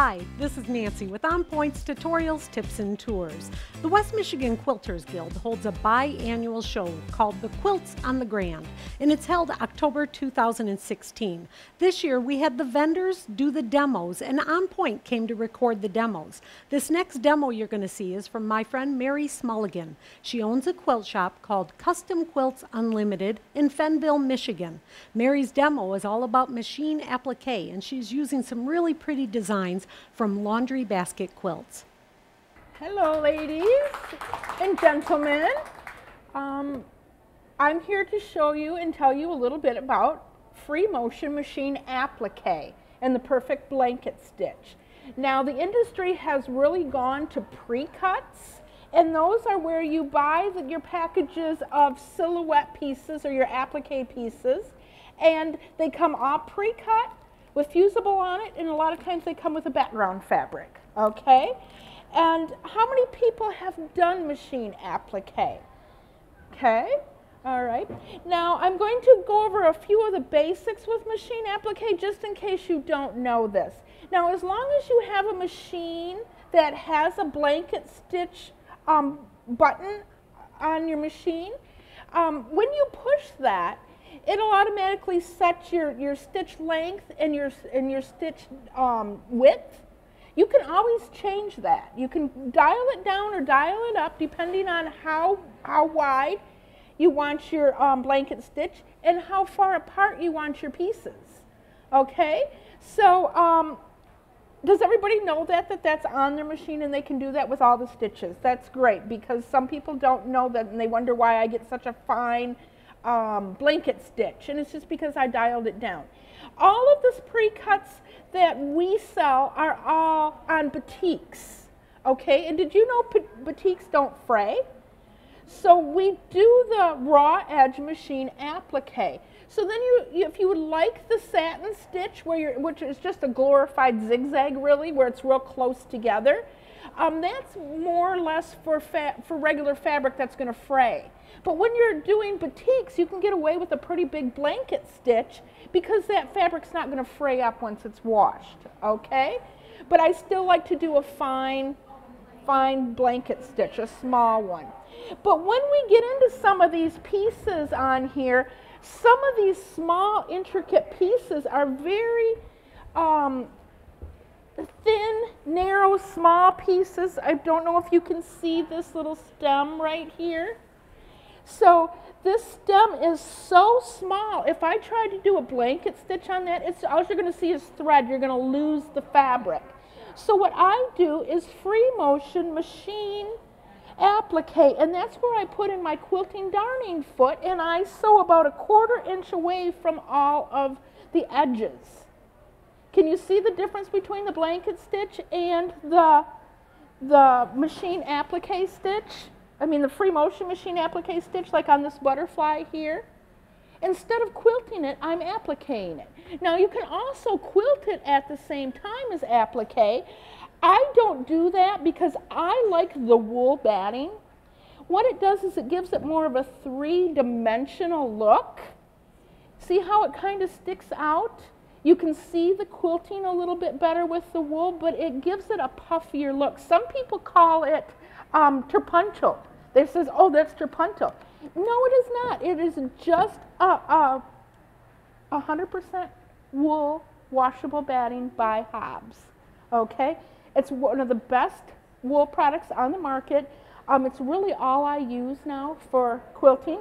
Hi, this is Nancy with On Points Tutorials, Tips, and Tours. The West Michigan Quilters Guild holds a biannual show called the Quilts on the Grand, and it's held October 2016. This year we had the vendors do the demos, and On Point came to record the demos. This next demo you're going to see is from my friend Mary Smallegan. She owns a quilt shop called Custom Quilts Unlimited in Fennville, Michigan. Mary's demo is all about machine applique, and she's using some really pretty designs designs from laundry basket quilts. Hello ladies and gentlemen. Um, I'm here to show you and tell you a little bit about free motion machine applique and the perfect blanket stitch. Now the industry has really gone to pre-cuts and those are where you buy the, your packages of silhouette pieces or your applique pieces and they come all pre-cut with fusible on it, and a lot of times they come with a background fabric, okay? And how many people have done machine applique? Okay, all right. Now I'm going to go over a few of the basics with machine applique just in case you don't know this. Now as long as you have a machine that has a blanket stitch um, button on your machine, um, when you push that, it'll automatically set your, your stitch length and your, and your stitch um, width. You can always change that. You can dial it down or dial it up depending on how, how wide you want your um, blanket stitch and how far apart you want your pieces. Okay? So, um, does everybody know that, that that's on their machine and they can do that with all the stitches? That's great because some people don't know that and they wonder why I get such a fine um, blanket stitch, and it's just because I dialed it down. All of the pre-cuts that we sell are all on batiks, okay? And did you know batiks don't fray? So we do the raw edge machine applique. So then you, if you would like the satin stitch, where you're, which is just a glorified zigzag really, where it's real close together, um, that's more or less for, for regular fabric that's going to fray. But when you're doing batiks, you can get away with a pretty big blanket stitch because that fabric's not going to fray up once it's washed, okay? But I still like to do a fine, fine blanket stitch, a small one. But when we get into some of these pieces on here, some of these small intricate pieces are very um, thin, narrow, small pieces. I don't know if you can see this little stem right here. So this stem is so small. If I try to do a blanket stitch on that, it's all you're going to see is thread. You're going to lose the fabric. So what I do is free motion machine applique, and that's where I put in my quilting darning foot, and I sew about a quarter inch away from all of the edges. Can you see the difference between the blanket stitch and the, the machine applique stitch? I mean the free motion machine applique stitch like on this butterfly here? Instead of quilting it, I'm appliquing it. Now you can also quilt it at the same time as applique. I don't do that because I like the wool batting. What it does is it gives it more of a three-dimensional look. See how it kind of sticks out? You can see the quilting a little bit better with the wool, but it gives it a puffier look. Some people call it um. They says, oh, that's terpuntal. No, it is not. It is just a, a 100% wool washable batting by Hobbs. Okay? It's one of the best wool products on the market. Um, it's really all I use now for quilting.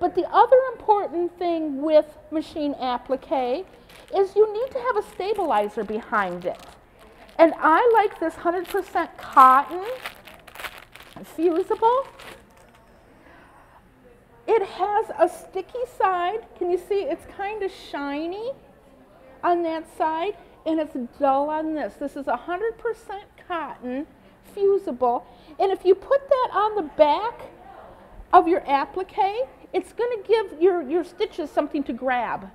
But the other important thing with machine applique is you need to have a stabilizer behind it. And I like this 100% cotton, fusible. It has a sticky side. Can you see? It's kind of shiny on that side, and it's dull on this. This is 100% cotton, fusible. And if you put that on the back of your applique, it's going to give your, your stitches something to grab.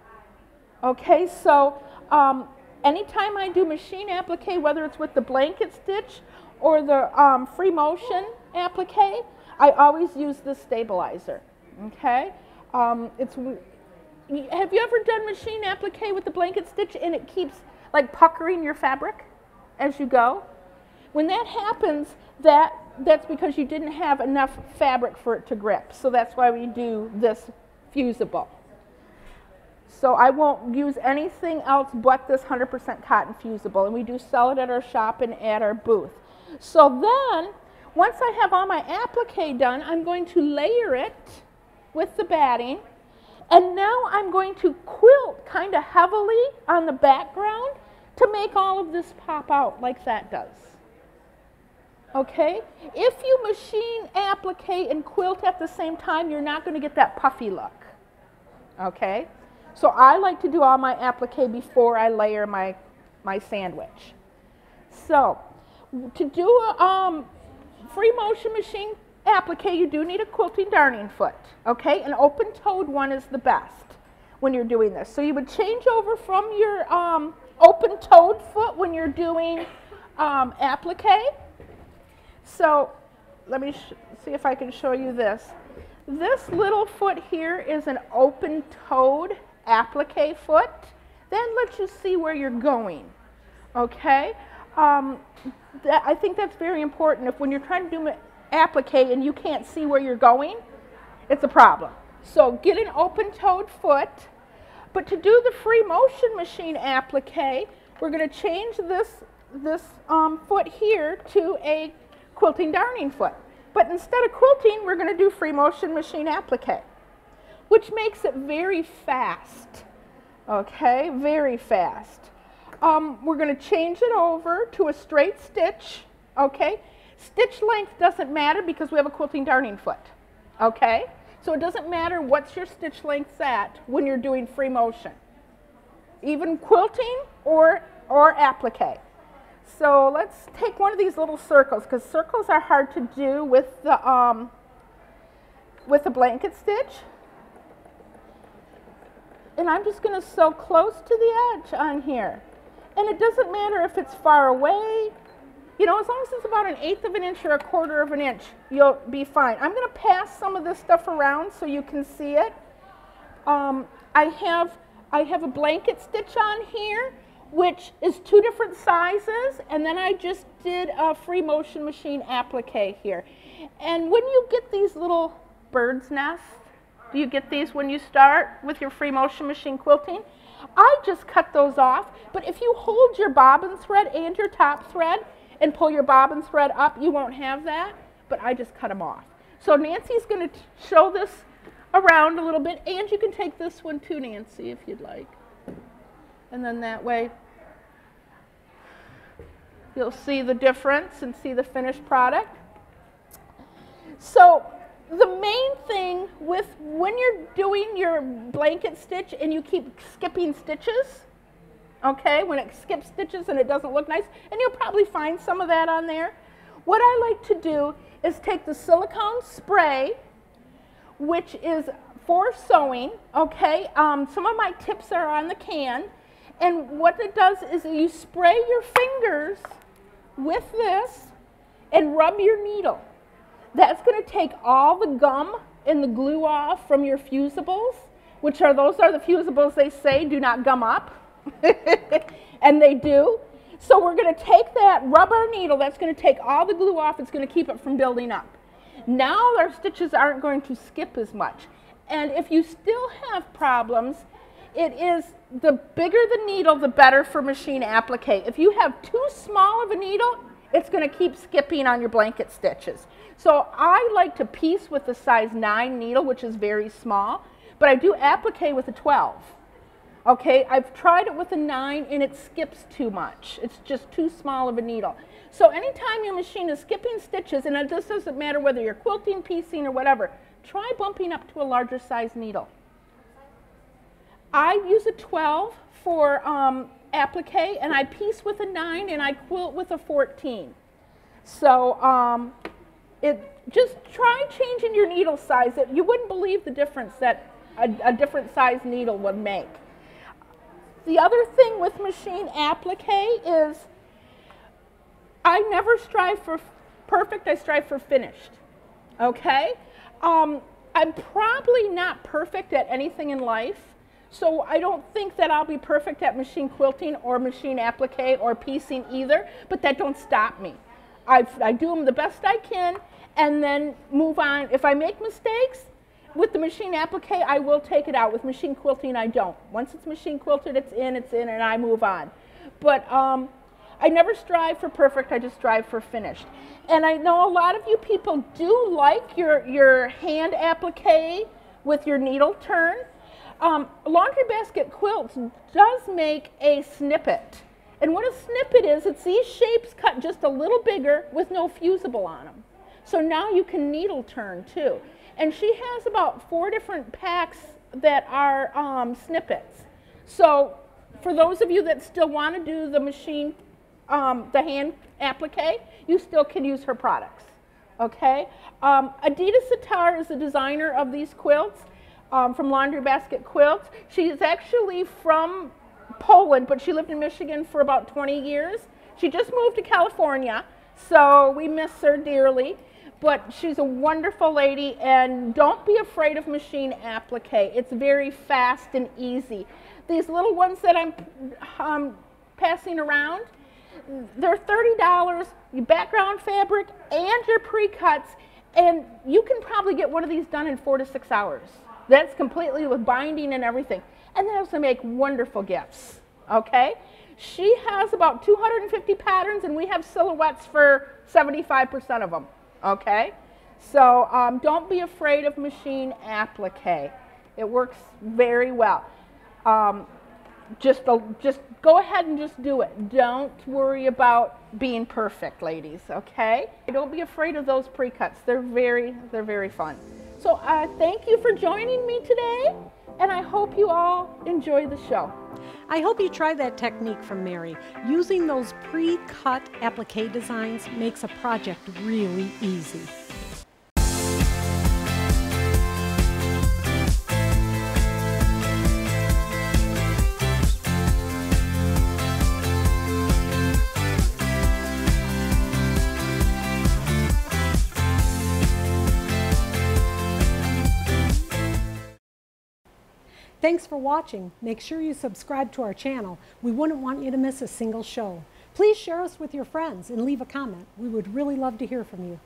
Okay, so um, anytime I do machine applique, whether it's with the blanket stitch or the um, free motion applique, I always use the stabilizer. Okay, um, it's. Have you ever done machine applique with the blanket stitch and it keeps like puckering your fabric? as you go. When that happens, that, that's because you didn't have enough fabric for it to grip. So that's why we do this fusible. So I won't use anything else but this 100% cotton fusible. And we do sell it at our shop and at our booth. So then, once I have all my applique done, I'm going to layer it with the batting. And now I'm going to quilt kind of heavily on the background to make all of this pop out like that does. Okay? If you machine, applique, and quilt at the same time, you're not going to get that puffy look. Okay? So I like to do all my applique before I layer my, my sandwich. So to do a um, free motion machine applique, you do need a quilting darning foot. Okay? An open-toed one is the best when you're doing this. So you would change over from your um, open-toed foot when you're doing um, applique. So let me see if I can show you this. This little foot here is an open-toed applique foot. Then let you see where you're going. Okay? Um, that, I think that's very important. If when you're trying to do applique and you can't see where you're going, it's a problem. So get an open-toed foot. But to do the free motion machine applique, we're going to change this, this um, foot here to a quilting darning foot. But instead of quilting, we're going to do free motion machine applique, which makes it very fast. Okay, very fast. Um, we're going to change it over to a straight stitch. Okay, stitch length doesn't matter because we have a quilting darning foot. Okay, so it doesn't matter what's your stitch length at when you're doing free motion, even quilting or or applique. So let's take one of these little circles because circles are hard to do with the, um, with the blanket stitch. And I'm just going to sew close to the edge on here. And it doesn't matter if it's far away. You know, as long as it's about an eighth of an inch or a quarter of an inch, you'll be fine. I'm going to pass some of this stuff around so you can see it. Um, I have I have a blanket stitch on here which is two different sizes, and then I just did a free motion machine applique here. And when you get these little bird's nests, do you get these when you start with your free motion machine quilting? I just cut those off, but if you hold your bobbin thread and your top thread and pull your bobbin thread up, you won't have that, but I just cut them off. So Nancy's going to show this around a little bit, and you can take this one too, Nancy, if you'd like. And then that way You'll see the difference and see the finished product. So the main thing with when you're doing your blanket stitch and you keep skipping stitches, okay, when it skips stitches and it doesn't look nice, and you'll probably find some of that on there. What I like to do is take the silicone spray, which is for sewing, okay? Um, some of my tips are on the can, and what it does is you spray your fingers with this and rub your needle. That's going to take all the gum and the glue off from your fusibles, which are those are the fusibles they say do not gum up. and they do. So we're going to take that, rubber needle, that's going to take all the glue off, it's going to keep it from building up. Now our stitches aren't going to skip as much. And if you still have problems, it is the bigger the needle, the better for machine applique. If you have too small of a needle, it's going to keep skipping on your blanket stitches. So I like to piece with the size 9 needle, which is very small, but I do applique with a 12. Okay, I've tried it with a 9 and it skips too much. It's just too small of a needle. So anytime your machine is skipping stitches, and this doesn't matter whether you're quilting, piecing, or whatever, try bumping up to a larger size needle. I use a 12 for um, applique, and I piece with a 9, and I quilt with a 14. So um, it, just try changing your needle size. It, you wouldn't believe the difference that a, a different size needle would make. The other thing with machine applique is I never strive for perfect, I strive for finished. Okay? Um, I'm probably not perfect at anything in life, So I don't think that I'll be perfect at machine quilting or machine applique or piecing either, but that don't stop me. I, I do them the best I can and then move on. If I make mistakes, with the machine applique, I will take it out. With machine quilting, I don't. Once it's machine quilted, it's in, it's in, and I move on. But um, I never strive for perfect, I just strive for finished. And I know a lot of you people do like your, your hand applique with your needle turn. Um, Laundry Basket Quilts does make a snippet. And what a snippet is, it's these shapes cut just a little bigger with no fusible on them. So now you can needle turn too. And she has about four different packs that are um, snippets. So for those of you that still want to do the machine, um, the hand applique, you still can use her products. Okay? Um, Edyta Sitar is the designer of these quilts um, from Laundry Basket Quilts. She is actually from Poland, but she lived in Michigan for about 20 years. She just moved to California, so we miss her dearly but she's a wonderful lady and don't be afraid of machine applique. It's very fast and easy. These little ones that I'm um, passing around, they're $30, your background fabric and your pre-cuts, and you can probably get one of these done in four to six hours. That's completely with binding and everything. And they also make wonderful gifts, okay? She has about 250 patterns and we have silhouettes for 75% of them okay? So um, don't be afraid of machine applique. It works very well. Um, just, just go ahead and just do it. Don't worry about being perfect, ladies, okay? Don't be afraid of those pre-cuts. They're very, they're very fun. So uh, thank you for joining me today, and I hope you all enjoy the show. I hope you try that technique from Mary. Using those pre-cut applique designs makes a project really easy. Thanks for watching. Make sure you subscribe to our channel. We wouldn't want you to miss a single show. Please share us with your friends and leave a comment. We would really love to hear from you.